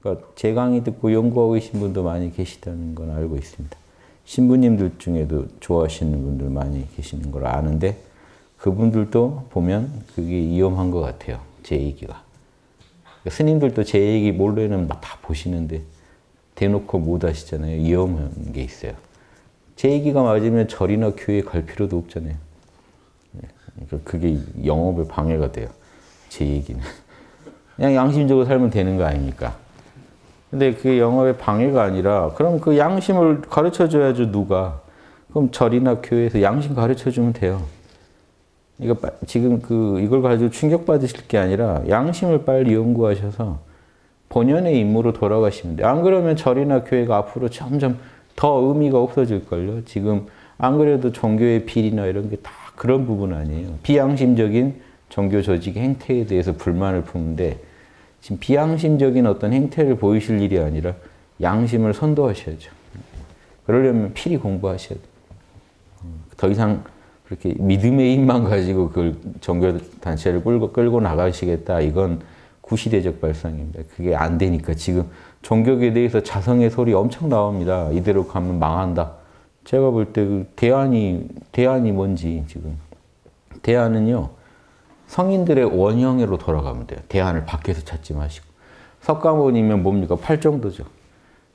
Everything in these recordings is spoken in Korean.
그러니까 제 강의 듣고 연구하고 계신 분도 많이 계시다는 건 알고 있습니다. 신부님들 중에도 좋아하시는 분들 많이 계시는 걸 아는데 그분들도 보면 그게 위험한 것 같아요. 제 얘기가. 그러니까 스님들도 제 얘기 몰래는 다 보시는데 대놓고 못 하시잖아요. 위험한 게 있어요. 제 얘기가 맞으면 절이나 교회 갈 필요도 없잖아요. 그러니까 그게 영업에 방해가 돼요. 제 얘기는. 그냥 양심적으로 살면 되는 거 아닙니까? 근데 그게 영업의 방해가 아니라 그럼 그 양심을 가르쳐 줘야죠, 누가. 그럼 절이나 교회에서 양심 가르쳐 주면 돼요. 이거 지금 그 이걸 가지고 충격 받으실 게 아니라 양심을 빨리 연구하셔서 본연의 임무로 돌아가시면 돼요. 안 그러면 절이나 교회가 앞으로 점점 더 의미가 없어질걸요. 지금 안 그래도 종교의 비리나 이런 게 다 그런 부분 아니에요. 비양심적인 종교 조직의 행태에 대해서 불만을 품는데 지금 비양심적인 어떤 행태를 보이실 일이 아니라 양심을 선도하셔야죠. 그러려면 필히 공부하셔야 돼요. 더 이상 그렇게 믿음의 힘만 가지고 그걸 종교 단체를 끌고, 끌고 나가시겠다. 이건 구시대적 발상입니다. 그게 안 되니까 지금 종교에 대해서 자성의 소리 엄청 나옵니다. 이대로 가면 망한다. 제가 볼때그 대안이 대안이 뭔지 지금 대안은요 성인들의 원형으로 돌아가면 돼요. 대안을 밖에서 찾지 마시고 석가모니면 뭡니까 팔 정도죠.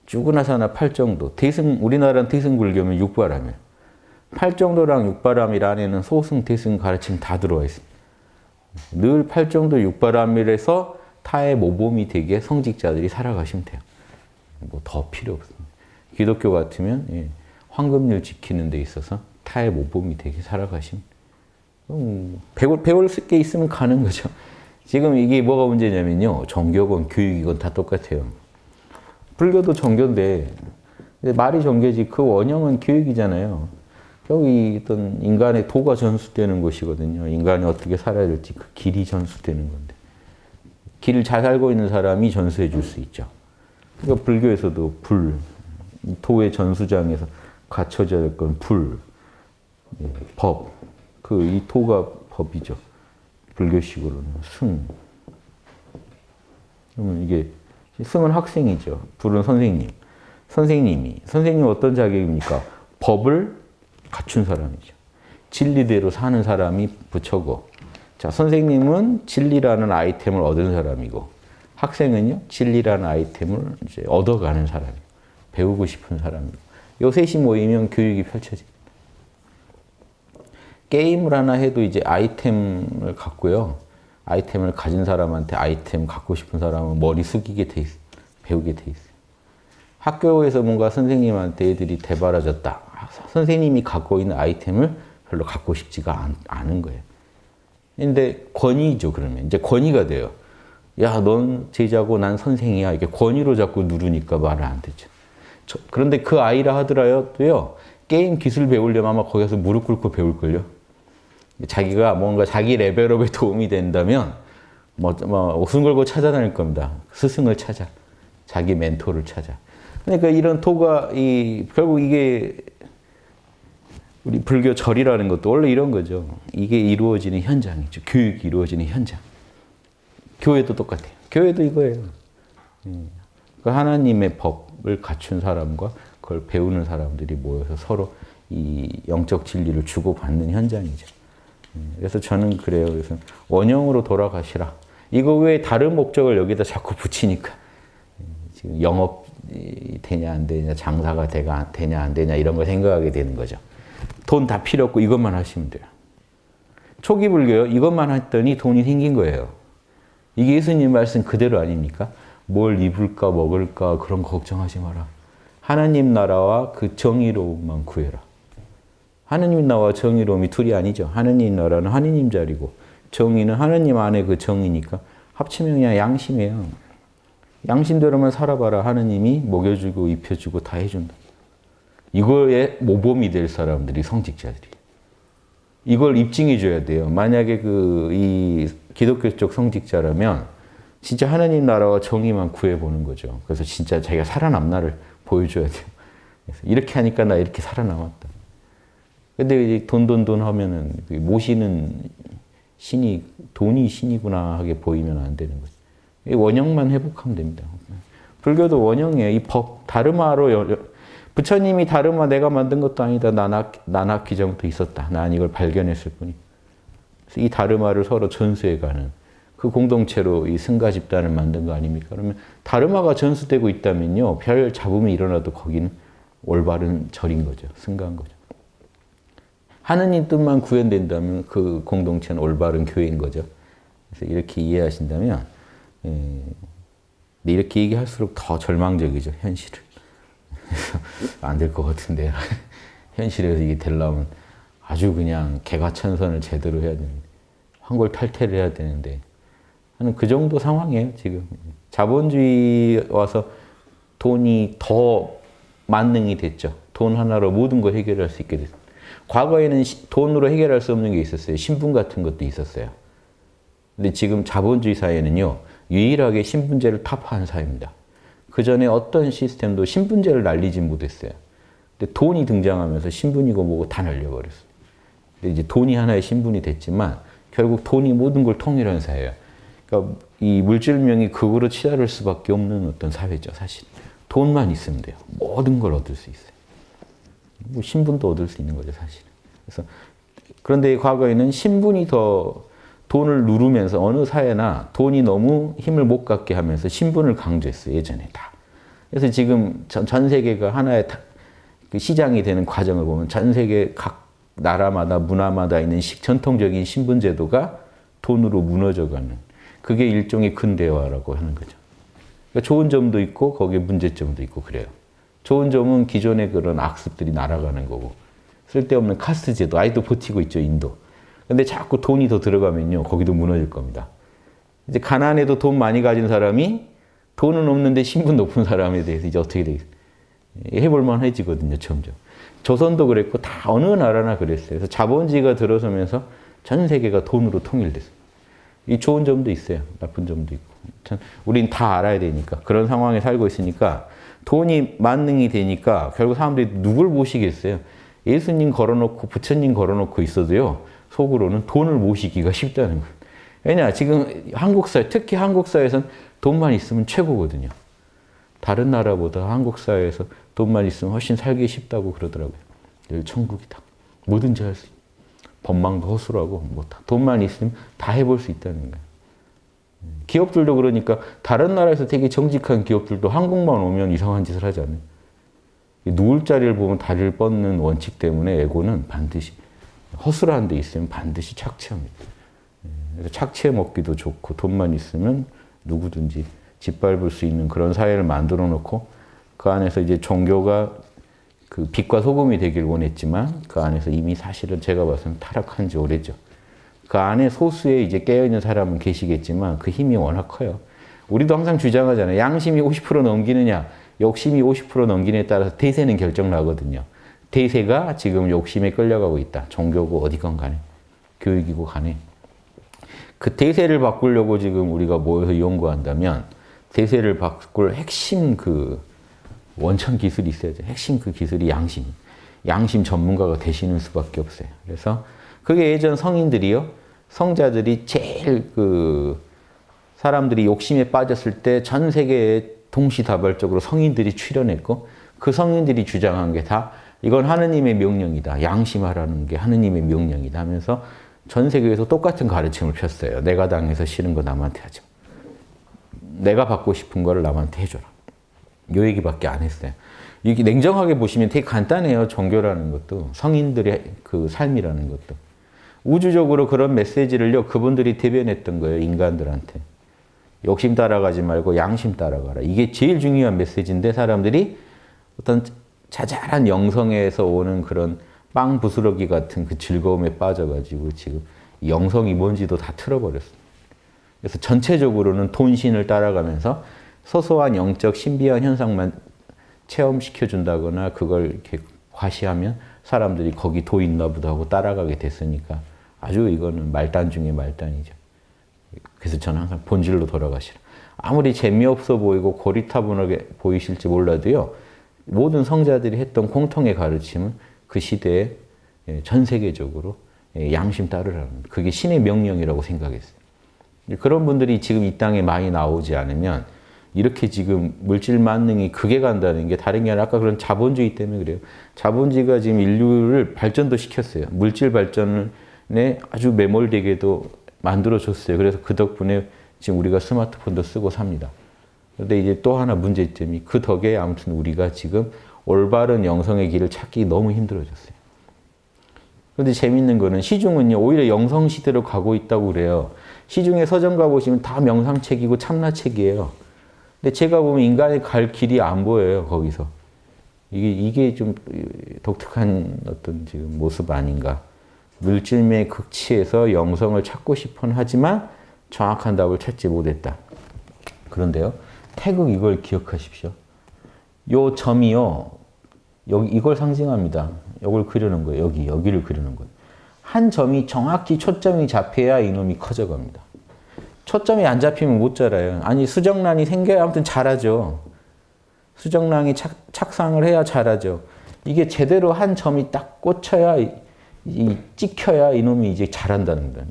쭈구나사나 팔 정도. 대승 우리나라는 대승불교면 육바람이에요. 팔 정도랑 육바람일 안에는 소승, 대승 가르침 다 들어와 있습니다. 늘 팔 정도 육바람일에서 타의 모범이 되게 성직자들이 살아가시면 돼요. 뭐 더 필요 없습니다. 기독교 같으면 예, 황금률 지키는 데 있어서 타의 모범이 되게 살아가시면 음, 배울, 배울 게 있으면 가는 거죠. 지금 이게 뭐가 문제냐면요. 종교건 교육이건 다 똑같아요. 불교도 종교인데 말이 종교지 그 원형은 교육이잖아요. 여기 어떤 인간의 도가 전수되는 곳이거든요. 인간이 어떻게 살아야 될지 그 길이 전수되는 건데. 길을 잘 살고 있는 사람이 전수해 줄 수 있죠. 그러니까 불교에서도 불, 도의 전수장에서 갖춰져야 될 건 불, 예, 법, 그이 도가 법이죠. 불교식으로는 승. 그러면 이게 승은 학생이죠. 불은 선생님. 선생님이 선생님 어떤 자격입니까? 법을 갖춘 사람이죠. 진리대로 사는 사람이 부처고 자 선생님은 진리라는 아이템을 얻은 사람이고 학생은요 진리라는 아이템을 이제 얻어가는 사람이고 배우고 싶은 사람이고 요 셋이 모이면 교육이 펼쳐집니다. 게임을 하나 해도 이제 아이템을 갖고요. 아이템을 가진 사람한테 아이템 갖고 싶은 사람은 머리 숙이게 돼 있어요. 배우게 돼 있어요. 학교에서 뭔가 선생님한테 애들이 대바라졌다. 선생님이 갖고 있는 아이템을 별로 갖고 싶지가 않 은 거예요. 근데 권위죠, 그러면. 이제 권위가 돼요. 야, 넌 제자고 난 선생이야. 이렇게 권위로 자꾸 누르니까 말을 안 되죠. 저, 그런데 그 아이라 하더라도요, 게임 기술 배우려면 아마 거기서 무릎 꿇고 배울걸요. 자기가 뭔가 자기 레벨업에 도움이 된다면, 뭐, 뭐, 옷은 걸고 찾아다닐 겁니다. 스승을 찾아. 자기 멘토를 찾아. 그러니까 이런 도가, 이, 결국 이게 우리 불교 절이라는 것도 원래 이런 거죠. 이게 이루어지는 현장이죠. 교육이 이루어지는 현장. 교회도 똑같아요. 교회도 이거예요. 그 하나님의 법을 갖춘 사람과 그걸 배우는 사람들이 모여서 서로 이 영적 진리를 주고받는 현장이죠. 그래서 저는 그래요. 그래서 원형으로 돌아가시라. 이거 외에 다른 목적을 여기다 자꾸 붙이니까 지금 영업 되냐 안 되냐, 장사가 되냐 안 되냐 이런 걸 생각하게 되는 거죠. 돈 다 필요 없고 이것만 하시면 돼요. 초기 불교요. 이것만 했더니 돈이 생긴 거예요. 이게 예수님 말씀 그대로 아닙니까? 뭘 입을까 먹을까 그런 거 걱정하지 마라. 하나님 나라와 그 정의로움만 구해라. 하느님 나라와 정의로움이 둘이 아니죠. 하느님 나라는 하느님 자리고 정의는 하느님 안에 그 정의니까 합치면 그냥 양심이에요. 양심대로만 살아봐라. 하느님이 먹여주고 입혀주고 다 해준다. 이거에 모범이 될 사람들이 성직자들이. 이걸 입증해 줘야 돼요. 만약에 그 이 기독교 쪽 성직자라면 진짜 하나님 나라와 정의만 구해 보는 거죠. 그래서 진짜 자기가 살아남나를 보여줘야 돼요. 이렇게 하니까 나 이렇게 살아남았다. 근데 이제 돈, 돈, 돈 하면은 그 모시는 신이, 돈이 신이구나 하게 보이면 안 되는 거죠. 원형만 회복하면 됩니다. 불교도 원형이에요. 이 법, 다르마로 부처님이 다르마 내가 만든 것도 아니다. 나낙, 나낙기정도 있었다. 난 이걸 발견했을 뿐이. 이 다르마를 서로 전수해가는 그 공동체로 이 승가 집단을 만든 거 아닙니까? 그러면 다르마가 전수되고 있다면요. 별 잡음이 일어나도 거기는 올바른 절인 거죠. 승가인 거죠. 하느님 뜻만 구현된다면 그 공동체는 올바른 교회인 거죠. 그래서 이렇게 이해하신다면 예, 이렇게 얘기할수록 더 절망적이죠. 현실을. 안 될 것 같은데 현실에서 이게 되려면 아주 그냥 개가천선을 제대로 해야 되는데 황골 탈퇴를 해야 되는데 하는 그 정도 상황이에요 지금 자본주의 와서 돈이 더 만능이 됐죠 돈 하나로 모든 걸 해결할 수 있게 됐어요 과거에는 돈으로 해결할 수 없는 게 있었어요 신분 같은 것도 있었어요 근데 지금 자본주의 사회는요 유일하게 신분제를 타파한 사회입니다 그 전에 어떤 시스템도 신분제를 날리지 못했어요 근데 돈이 등장하면서 신분이고 뭐고 다 날려버렸어요 근데 이제 돈이 하나의 신분이 됐지만 결국 돈이 모든 걸 통일한 사회예요. 그러니까 이 물질명이 극으로 치달을 수밖에 없는 어떤 사회죠, 사실. 돈만 있으면 돼요. 모든 걸 얻을 수 있어요. 뭐 신분도 얻을 수 있는 거죠, 사실. 그래서 그런데 과거에는 신분이 더 돈을 누르면서 어느 사회나 돈이 너무 힘을 못 갖게 하면서 신분을 강조했어요, 예전에 다. 그래서 지금 전, 전 세계가 하나의 그 시장이 되는 과정을 보면 전 세계 각 나라마다 문화마다 있는 전통적인 신분 제도가 돈으로 무너져가는 그게 일종의 근대화라고 하는 거죠. 그러니까 좋은 점도 있고 거기에 문제점도 있고 그래요. 좋은 점은 기존의 그런 악습들이 날아가는 거고 쓸데없는 카스트 제도 아이도 버티고 있죠 인도. 근데 자꾸 돈이 더 들어가면요 거기도 무너질 겁니다. 이제 가난해도 돈 많이 가진 사람이 돈은 없는데 신분 높은 사람에 대해서 이제 어떻게 되겠어요? 해볼 만 해지거든요 점점. 조선도 그랬고 다 어느 나라나 그랬어요. 그래서 자본주의가 들어서면서 전 세계가 돈으로 통일됐어요. 이 좋은 점도 있어요. 나쁜 점도 있고. 참 우린 다 알아야 되니까. 그런 상황에 살고 있으니까 돈이 만능이 되니까 결국 사람들이 누굴 모시겠어요. 예수님 걸어놓고 부처님 걸어놓고 있어도요. 속으로는 돈을 모시기가 쉽다는 거예요. 왜냐 지금 한국 사회 특히 한국 사회에선 돈만 있으면 최고거든요. 다른 나라보다 한국 사회에서 돈만 있으면 훨씬 살기 쉽다고 그러더라고요. 여기 천국이다. 뭐든지 할 수 있다. 법망도 허술하고 뭐 다. 돈만 있으면 다 해볼 수 있다는 거예요. 기업들도 그러니까 다른 나라에서 되게 정직한 기업들도 한국만 오면 이상한 짓을 하지 않아요. 누울 자리를 보면 다리를 뻗는 원칙 때문에 에고는 반드시 허술한 데 있으면 반드시 착취합니다. 그래서 착취해 먹기도 좋고 돈만 있으면 누구든지 짓밟을 수 있는 그런 사회를 만들어 놓고 그 안에서 이제 종교가 그 빛과 소금이 되길 원했지만 그 안에서 이미 사실은 제가 봐서는 타락한 지 오래죠. 그 안에 소수의 이제 깨어있는 사람은 계시겠지만 그 힘이 워낙 커요. 우리도 항상 주장하잖아요. 양심이 50% 넘기느냐, 욕심이 50% 넘기느냐에 따라서 대세는 결정 나거든요. 대세가 지금 욕심에 끌려가고 있다. 종교고 어디건 간에. 교육이고 간에. 그 대세를 바꾸려고 지금 우리가 모여서 연구한다면 대세를 바꿀 핵심 그 원천 기술이 있어야죠. 핵심 그 기술이 양심. 양심 전문가가 되시는 수밖에 없어요. 그래서 그게 예전 성인들이요. 성자들이 제일 그 사람들이 욕심에 빠졌을 때 전 세계에 동시다발적으로 성인들이 출연했고 그 성인들이 주장한 게 다 이건 하느님의 명령이다. 양심하라는 게 하느님의 명령이다 하면서 전 세계에서 똑같은 가르침을 폈어요. 내가 당해서 싫은 거 남한테 하지 내가 받고 싶은 거를 남한테 해줘라. 요 얘기밖에 안 했어요. 이게 냉정하게 보시면 되게 간단해요. 종교라는 것도 성인들의 그 삶이라는 것도 우주적으로 그런 메시지를요 그분들이 대변했던 거예요 인간들한테 욕심 따라가지 말고 양심 따라가라. 이게 제일 중요한 메시지인데 사람들이 어떤 자잘한 영성에서 오는 그런 빵 부스러기 같은 그 즐거움에 빠져가지고 지금 영성이 뭔지도 다 틀어버렸어요. 그래서 전체적으로는 돈신을 따라가면서 소소한 영적 신비한 현상만 체험시켜 준다거나 그걸 이렇게 과시하면 사람들이 거기 도 있나 보다 하고 따라가게 됐으니까 아주 이거는 말단 중에 말단이죠. 그래서 저는 항상 본질로 돌아가시라. 아무리 재미없어 보이고 고리타분하게 보이실지 몰라도요. 모든 성자들이 했던 공통의 가르침은 그 시대에 예, 전 세계적으로 예, 양심 따르라는 그게 신의 명령이라고 생각했어요. 그런 분들이 지금 이 땅에 많이 나오지 않으면 이렇게 지금 물질 만능이 크게 간다는 게 다른 게 아니라 아까 그런 자본주의 때문에 그래요. 자본주의가 지금 인류를 발전도 시켰어요. 물질 발전에 아주 매몰되게도 만들어줬어요. 그래서 그 덕분에 지금 우리가 스마트폰도 쓰고 삽니다. 그런데 이제 또 하나 문제점이 그 덕에 아무튼 우리가 지금 올바른 영성의 길을 찾기 너무 힘들어졌어요. 그런데 재밌는 거는 시중은요, 오히려 영성 시대로 가고 있다고 그래요. 시중에 서점 가보시면 다 명상책이고 참나책이에요. 근데 제가 보면 인간이 갈 길이 안 보여요, 거기서. 이게, 이게 좀 독특한 어떤 지금 모습 아닌가. 물질의 극치에서 영성을 찾고 싶은 하지만 정확한 답을 찾지 못했다. 그런데요, 태극 이걸 기억하십시오. 요 점이요, 여기 이걸 상징합니다. 이걸 그려놓은 거예요. 여기, 여기를 그려놓은 거예요. 한 점이 정확히 초점이 잡혀야 이놈이 커져갑니다. 초점이 안 잡히면 못 자라요. 아니 수정란이 생겨야 아무튼 자라죠. 수정란이 착, 착상을 해야 자라죠. 이게 제대로 한 점이 딱 꽂혀야 이, 찍혀야 이놈이 이제 자란다는 거예요.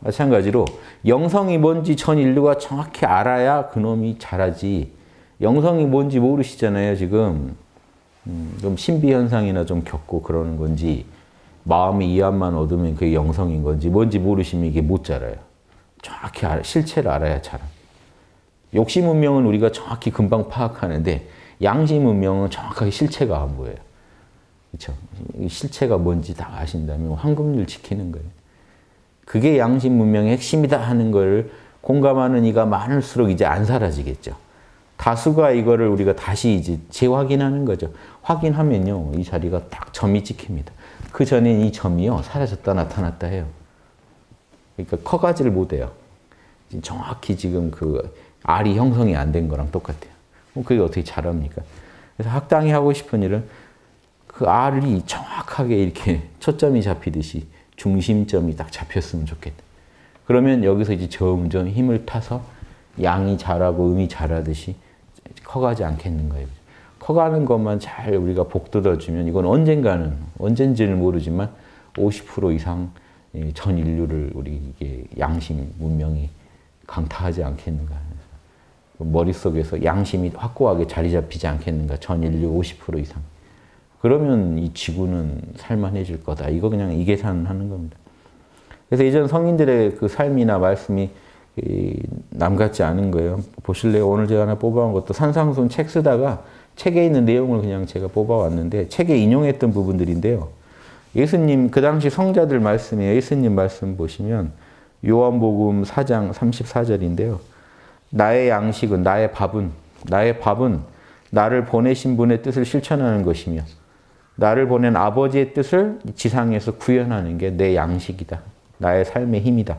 마찬가지로 영성이 뭔지 전 인류가 정확히 알아야 그놈이 자라지. 영성이 뭔지 모르시잖아요, 지금. 음, 좀 신비현상이나 좀 겪고 그러는 건지, 마음의 이함만 얻으면 그게 영성인 건지, 뭔지 모르시면 이게 못 자라요. 정확히 알아, 실체를 알아야 자라. 욕심 운명은 우리가 정확히 금방 파악하는데 양심 운명은 정확하게 실체가 안 보여요. 그렇죠? 실체가 뭔지 다 아신다면 황금률 지키는 거예요. 그게 양심 문명의 핵심이다 하는 걸 공감하는 이가 많을수록 이제 안 사라지겠죠. 다수가 이거를 우리가 다시 이제 재확인하는 거죠. 확인하면요, 이 자리가 딱 점이 찍힙니다. 그 전엔 이 점이요, 사라졌다 나타났다 해요. 그러니까 커가지를 못해요. 정확히 지금 그 알이 형성이 안 된 거랑 똑같아요. 그게 어떻게 자랍니까? 그래서 학당이 하고 싶은 일은 그 알이 정확하게 이렇게 초점이 잡히듯이 중심점이 딱 잡혔으면 좋겠다. 그러면 여기서 이제 점점 힘을 타서 양이 자라고 음이 자라듯이 커가지 않겠는 거예요. 커가는 것만 잘 우리가 복돋아주면 이건 언젠가는 언젠지는 모르지만 50% 이상 전 인류를 우리 이게 양심 문명이 강타하지 않겠는가. 머릿속에서 양심이 확고하게 자리 잡히지 않겠는가. 전 인류 50% 이상. 그러면 이 지구는 살만해질 거다. 이거 그냥 이 계산하는 겁니다. 그래서 예전 성인들의 그 삶이나 말씀이 남 같지 않은 거예요. 보실래요? 오늘 제가 하나 뽑아온 것도 산상순 책 쓰다가 책에 있는 내용을 그냥 제가 뽑아왔는데 책에 인용했던 부분들인데요. 예수님 그 당시 성자들 말씀이에요. 예수님 말씀 보시면 요한복음 4장 34절인데요. 나의 양식은 나의 밥은 나의 밥은 나를 보내신 분의 뜻을 실천하는 것이며 나를 보낸 아버지의 뜻을 지상에서 구현하는 게 내 양식이다. 나의 삶의 힘이다.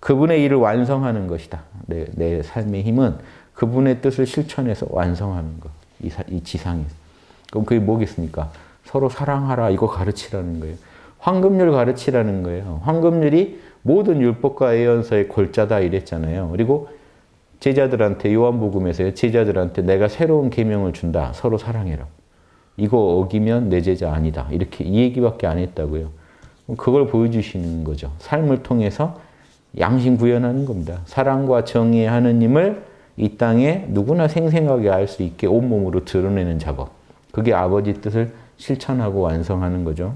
그분의 일을 완성하는 것이다. 내, 내 삶의 힘은 그분의 뜻을 실천해서 완성하는 것. 이, 이 지상에서. 그럼 그게 뭐겠습니까? 서로 사랑하라 이거 가르치라는 거예요. 황금률 가르치라는 거예요. 황금률이 모든 율법과 예언서의 골자다 이랬잖아요. 그리고 제자들한테 요한복음에서 제자들한테 내가 새로운 계명을 준다. 서로 사랑해라. 이거 어기면 내 제자 아니다. 이렇게 이 얘기밖에 안 했다고요. 그걸 보여주시는 거죠. 삶을 통해서 양심 구현하는 겁니다. 사랑과 정의의 하느님을 이 땅에 누구나 생생하게 알 수 있게 온몸으로 드러내는 작업. 그게 아버지 뜻을 실천하고 완성하는 거죠.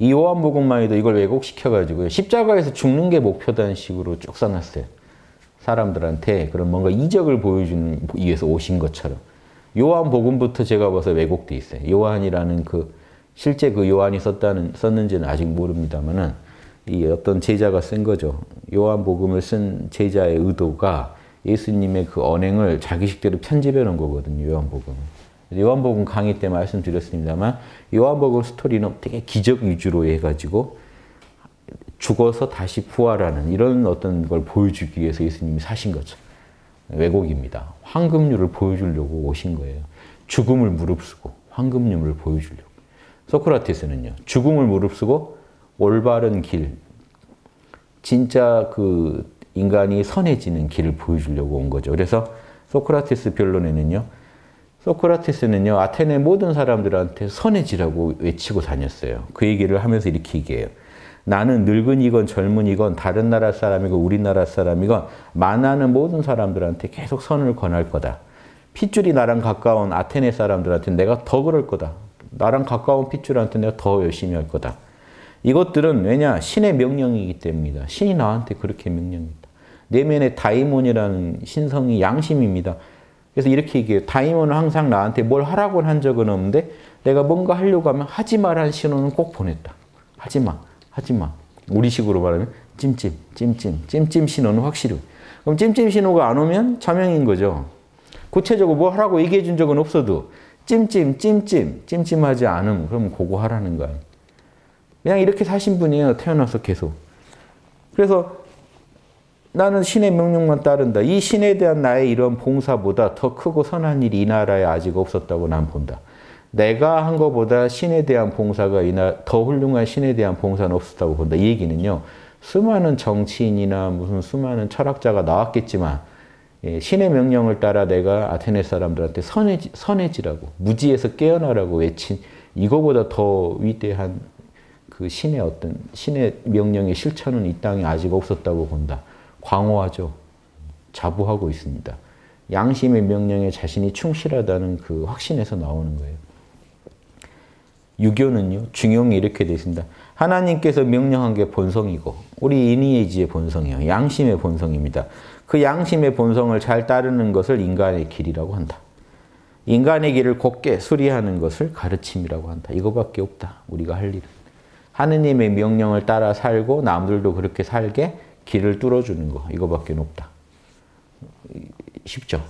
이 요한복음만 해도 이걸 왜곡시켜가지고요. 십자가에서 죽는 게 목표다는 식으로 쭉 써놨어요. 사람들한테 그런 뭔가 이적을 보여주는 위해서 오신 것처럼. 요한복음부터 제가 봐서 왜곡돼 있어요. 요한이라는 그 실제 그 요한이 썼다는 썼는지는 아직 모릅니다만은 이 어떤 제자가 쓴 거죠. 요한복음을 쓴 제자의 의도가 예수님의 그 언행을 자기식대로 편집해 놓은 거거든요. 요한복음. 요한복음 강의 때 말씀드렸습니다만 요한복음 스토리는 되게 기적 위주로 해가지고 죽어서 다시 부활하는 이런 어떤 걸 보여주기 위해서 예수님이 사신 거죠. 왜곡입니다. 황금률을 보여주려고 오신 거예요. 죽음을 무릅쓰고 황금률을 보여주려고. 소크라테스는요. 죽음을 무릅쓰고 올바른 길, 진짜 그 인간이 선해지는 길을 보여주려고 온 거죠. 그래서 소크라테스 변론에는요. 소크라테스는요. 아테네 모든 사람들한테 선해지라고 외치고 다녔어요. 그 얘기를 하면서 이렇게 얘기해요. 나는 늙은이건 젊은이건 다른 나라 사람이건 우리나라 사람이건 만나는 모든 사람들한테 계속 선을 권할 거다. 핏줄이 나랑 가까운 아테네 사람들한테 내가 더 그럴 거다. 나랑 가까운 핏줄한테 내가 더 열심히 할 거다. 이것들은 왜냐? 신의 명령이기 때문이다. 신이 나한테 그렇게 명령했다. 내면의 다이몬이라는 신성이 양심입니다. 그래서 이렇게 얘기해요. 다이몬은 항상 나한테 뭘 하라고는 한 적은 없는데 내가 뭔가 하려고 하면 하지 말라는 신호는 꼭 보냈다. 하지 마. 하지 마. 우리식으로 말하면 찜찜, 찜찜, 찜찜 신호는 확실히. 그럼 찜찜 신호가 안 오면 자명인 거죠. 구체적으로 뭐 하라고 얘기해 준 적은 없어도 찜찜, 찜찜, 찜찜하지 않음. 그러면 그거 하라는 거야. 그냥 이렇게 사신 분이에요. 태어나서 계속. 그래서 나는 신의 명령만 따른다. 이 신에 대한 나의 이런 봉사보다 더 크고 선한 일이 이 나라에 아직 없었다고 난 본다. 내가 한 것보다 신에 대한 봉사가 이나 더 훌륭한 신에 대한 봉사는 없었다고 본다. 이 얘기는요. 수많은 정치인이나 무슨 수많은 철학자가 나왔겠지만 예, 신의 명령을 따라 내가 아테네 사람들한테 선해지, 선해지라고 무지에서 깨어나라고 외친 이거보다 더 위대한 그 신의 어떤 신의 명령의 실천은 이 땅에 아직 없었다고 본다. 광호하죠. 자부하고 있습니다. 양심의 명령에 자신이 충실하다는 그 확신에서 나오는 거예요. 유교는요, 중용이 이렇게 있습니다. 하나님께서 명령한 게 본성이고, 우리 인의의지의 본성이요. 양심의 본성입니다. 그 양심의 본성을 잘 따르는 것을 인간의 길이라고 한다. 인간의 길을 곱게 수리하는 것을 가르침이라고 한다. 이거밖에 없다. 우리가 할 일은. 하느님의 명령을 따라 살고 남들도 그렇게 살게 길을 뚫어주는 거. 이거밖에 없다. 쉽죠?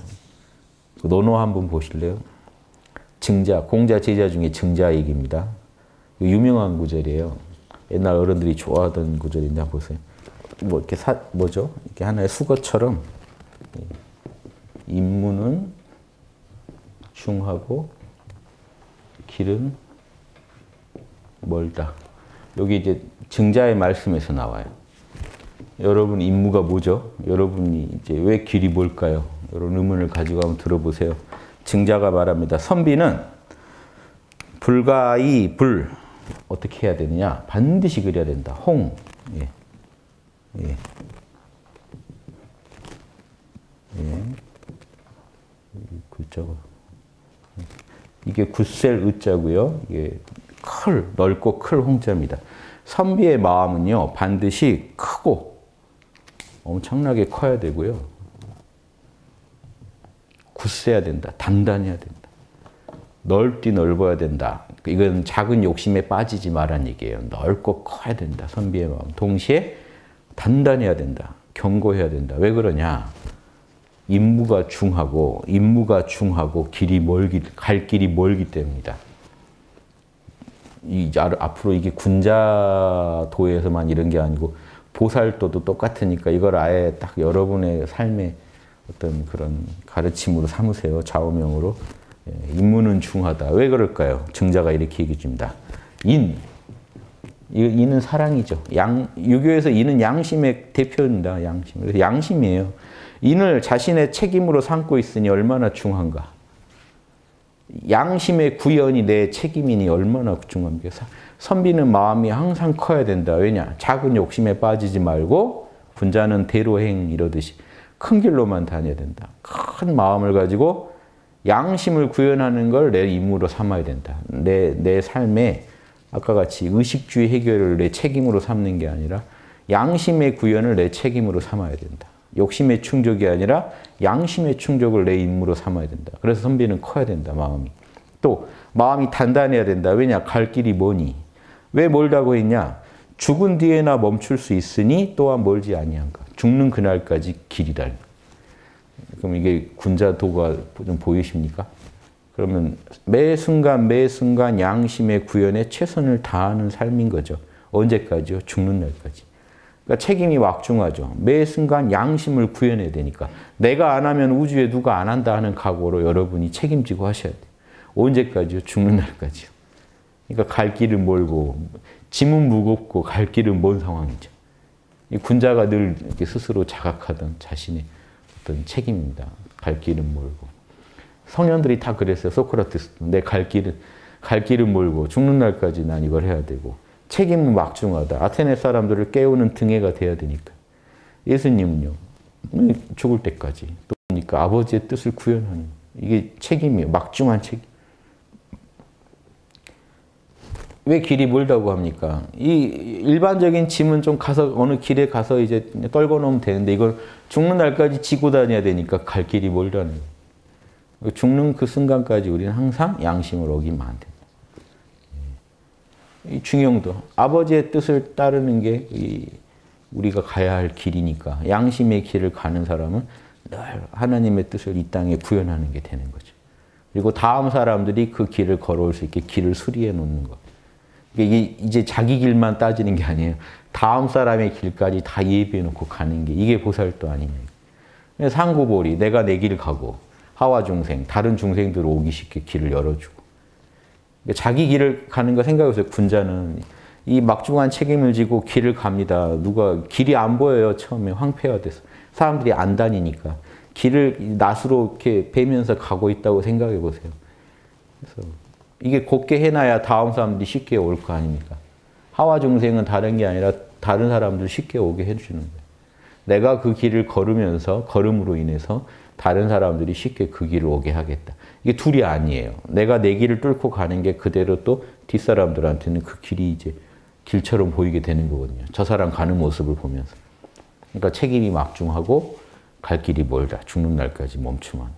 그 논어 한번 보실래요? 증자, 공자, 제자 중에 증자 얘기입니다. 유명한 구절이에요. 옛날 어른들이 좋아하던 구절인데 보세요. 뭐 이렇게 사, 뭐죠? 이렇게 하나의 수거처럼 임무는 중하고 길은 멀다. 여기 이제 증자의 말씀에서 나와요. 여러분 임무가 뭐죠? 여러분이 이제 왜 길이 뭘까요? 이런 의문을 가지고 한번 들어보세요. 증자가 말합니다. 선비는 불가이 불 어떻게 해야 되느냐? 반드시 그려야 된다. 홍. 예. 예. 예. 글자가 이게 굳셀 의자고요. 이게 클 넓고 클 홍자입니다. 선비의 마음은요 반드시 크고 엄청나게 커야 되고요. 굳세야 된다. 단단해야 된다. 넓디 넓어야 된다. 이건 작은 욕심에 빠지지 말란 얘기예요. 넓고 커야 된다. 선비의 마음. 동시에 단단해야 된다. 견고해야 된다. 왜 그러냐? 임무가 중하고 임무가 중하고 길이 멀기 갈 길이 멀기 때문이다. 이 앞으로 이게 군자도에서만 이런 게 아니고 보살도도 똑같으니까 이걸 아예 딱 여러분의 삶에 어떤 그런 가르침으로 삼으세요. 좌우명으로. 예, 임무는 중하다. 왜 그럴까요? 증자가 이렇게 얘기해 줍니다. 인. 인은 사랑이죠. 양, 유교에서 인은 양심의 대표입니다. 양심. 그래서 양심이에요. 인을 자신의 책임으로 삼고 있으니 얼마나 중한가. 양심의 구현이 내 책임이니 얼마나 중합니까? 선비는 마음이 항상 커야 된다. 왜냐? 작은 욕심에 빠지지 말고 분자는 대로행 이러듯이 큰 길로만 다녀야 된다. 큰 마음을 가지고 양심을 구현하는 걸 내 임무로 삼아야 된다. 내, 내 삶에 아까 같이 의식주의 해결을 내 책임으로 삼는 게 아니라 양심의 구현을 내 책임으로 삼아야 된다. 욕심의 충족이 아니라 양심의 충족을 내 임무로 삼아야 된다. 그래서 선비는 커야 된다, 마음이. 또 마음이 단단해야 된다. 왜냐? 갈 길이 뭐니? 왜 멀다고 했냐? 죽은 뒤에나 멈출 수 있으니 또한 멀지 아니한가. 죽는 그날까지 길이다. 그럼 이게 군자도가 좀 보이십니까? 그러면 매 순간 매 순간 양심의 구현에 최선을 다하는 삶인 거죠. 언제까지요? 죽는 날까지. 그러니까 책임이 막중하죠. 매 순간 양심을 구현해야 되니까. 내가 안 하면 우주에 누가 안 한다 하는 각오로 여러분이 책임지고 하셔야 돼요. 언제까지요? 죽는 날까지요. 그러니까 갈 길은 멀고 짐은 무겁고 갈 길은 먼 상황이죠. 이 군자가 늘 스스로 자각하던 자신의 어떤 책임입니다. 갈 길은 멀고. 성현들이 다 그랬어요. 소크라테스도 내 갈 길은 갈 길은 멀고 죽는 날까지 난 이걸 해야 되고 책임은 막중하다. 아테네 사람들을 깨우는 등해가 돼야 되니까. 예수님은요. 죽을 때까지. 또 보니까 아버지의 뜻을 구현하는 이게 책임이에요. 막중한 책임. 왜 길이 멀다고 합니까? 이 일반적인 짐은 좀 가서 어느 길에 가서 이제 떨궈 놓으면 되는데 이걸 죽는 날까지 지고 다녀야 되니까 갈 길이 멀다는 거예요. 죽는 그 순간까지 우리는 항상 양심을 어기면 안 된다. 이 중용도 아버지의 뜻을 따르는 게 우리가 가야 할 길이니까 양심의 길을 가는 사람은 늘 하나님의 뜻을 이 땅에 구현하는 게 되는 거죠. 그리고 다음 사람들이 그 길을 걸어올 수 있게 길을 수리해 놓는 것. 이게 이제 자기 길만 따지는 게 아니에요. 다음 사람의 길까지 다 예비해 놓고 가는 게 이게 보살도 아니냐. 상구보리 내가 내 길 가고 하와 중생 다른 중생들 오기 쉽게 길을 열어주고 자기 길을 가는 거 생각해보세요. 군자는 이 막중한 책임을 지고 길을 갑니다. 누가 길이 안 보여요. 처음에 황폐화돼서 사람들이 안 다니니까 길을 낫으로 이렇게 베면서 가고 있다고 생각해 보세요. 그래서 이게 곱게 해놔야 다음 사람들이 쉽게 올 거 아닙니까? 하와 중생은 다른 게 아니라 다른 사람들 쉽게 오게 해주는 거예요. 내가 그 길을 걸으면서 걸음으로 인해서 다른 사람들이 쉽게 그 길을 오게 하겠다. 이게 둘이 아니에요. 내가 내 길을 뚫고 가는 게 그대로 또 뒷사람들한테는 그 길이 이제 길처럼 보이게 되는 거거든요. 저 사람 가는 모습을 보면서. 그러니까 책임이 막중하고 갈 길이 멀다. 죽는 날까지 멈추면.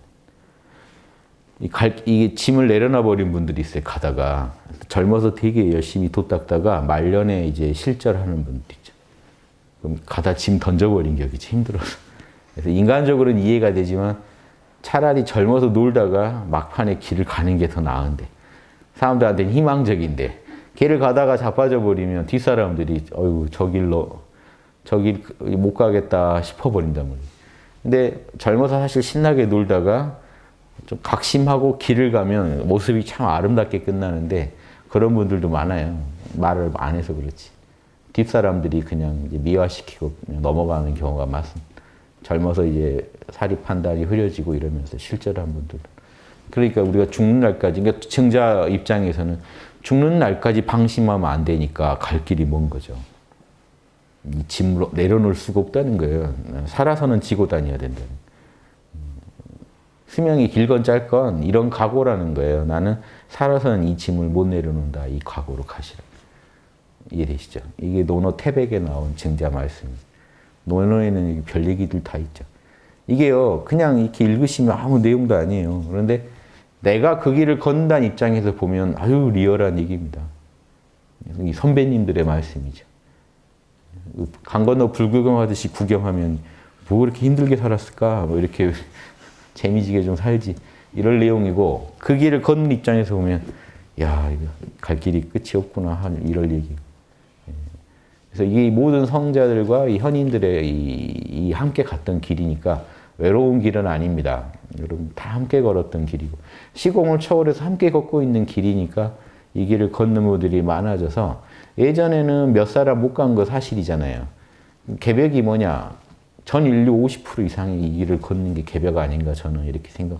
이, 갈, 이 짐을 내려놔 버린 분들이 있어요. 가다가 젊어서 되게 열심히 도 닦다가 말년에 이제 실절하는 분들 있죠. 그럼 가다 짐 던져버린 격이지 힘들어서. 그래서 인간적으로는 이해가 되지만 차라리 젊어서 놀다가 막판에 길을 가는 게 더 나은데 사람들한테는 희망적인데 길을 가다가 자빠져 버리면 뒷사람들이 어유 저 길로 저길 못 가겠다 싶어 버린단 말이에요. 근데 젊어서 사실 신나게 놀다가 좀 각심하고 길을 가면 모습이 참 아름답게 끝나는데 그런 분들도 많아요. 말을 안 해서 그렇지. 뒷사람들이 그냥 미화시키고 그냥 넘어가는 경우가 많습니다. 젊어서 이제 사리 판단이 흐려지고 이러면서 실절한 분들. 그러니까 우리가 죽는 날까지, 그러니까 증자 입장에서는 죽는 날까지 방심하면 안 되니까 갈 길이 먼 거죠. 이 짐으로 내려놓을 수가 없다는 거예요. 살아서는 지고 다녀야 된다는 수명이 길건 짧건 이런 각오라는 거예요. 나는 살아서는 이 짐을 못 내려놓는다. 이 각오로 가시라. 이해되시죠? 이게 노노 태백에 나온 증자 말씀입니다. 노노에는 별 얘기들 다 있죠. 이게요, 그냥 이렇게 읽으시면 아무 내용도 아니에요. 그런데 내가 그 길을 건단 입장에서 보면 아주 리얼한 얘기입니다. 이 선배님들의 말씀이죠. 강 건너 불구경 하듯이 구경하면 뭐 그렇게 힘들게 살았을까? 뭐 이렇게 재미지게 좀 살지. 이럴 내용이고 그 길을 걷는 입장에서 보면 야, 갈 길이 끝이 없구나 한 이럴 얘기. 예. 그래서 이 모든 성자들과 이 현인들의 이, 이 함께 갔던 길이니까 외로운 길은 아닙니다. 여러분 다 함께 걸었던 길이고 시공을 초월해서 함께 걷고 있는 길이니까 이 길을 걷는 분들이 많아져서 예전에는 몇 사람 못 간 거 사실이잖아요. 개벽이 뭐냐? 전 인류 50% 이상이 이 길을 걷는 게 개벽 아닌가 저는 이렇게 생각.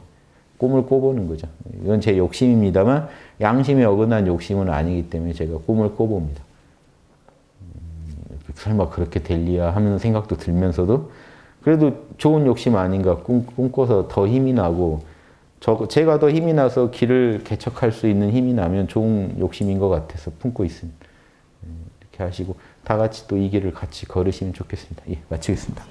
꿈을 꿔보는 거죠. 이건 제 욕심입니다만 양심에 어긋난 욕심은 아니기 때문에 제가 꿈을 꿔봅니다. 음, 설마 그렇게 될리야 하는 생각도 들면서도 그래도 좋은 욕심 아닌가 꿈, 꿈꿔서 더 힘이 나고 저, 제가 더 힘이 나서 길을 개척할 수 있는 힘이 나면 좋은 욕심인 것 같아서 품고 있습니다. 음, 이렇게 하시고 다 같이 또 이 길을 같이 걸으시면 좋겠습니다. 예, 마치겠습니다.